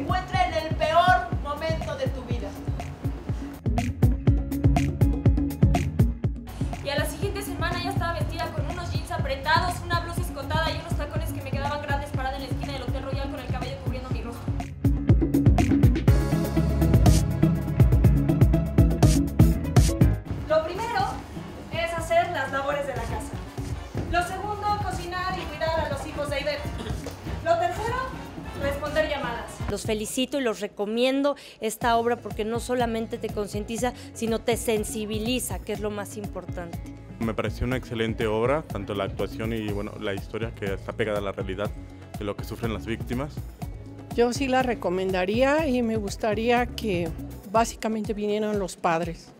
encuentra en el peor momento de tu vida. Y a la siguiente semana ya estaba vestida con unos jeans apretados, una blusa escotada y unos tacones que me quedaban grandes parada en la esquina del Hotel Royal con el cabello cubriendo mi rojo. Lo primero es hacer las labores de la casa. Lo segundo Los felicito y los recomiendo esta obra porque no solamente te concientiza, sino te sensibiliza, que es lo más importante. Me pareció una excelente obra, tanto la actuación y bueno, la historia que está pegada a la realidad de lo que sufren las víctimas. Yo sí la recomendaría y me gustaría que básicamente vinieran los padres.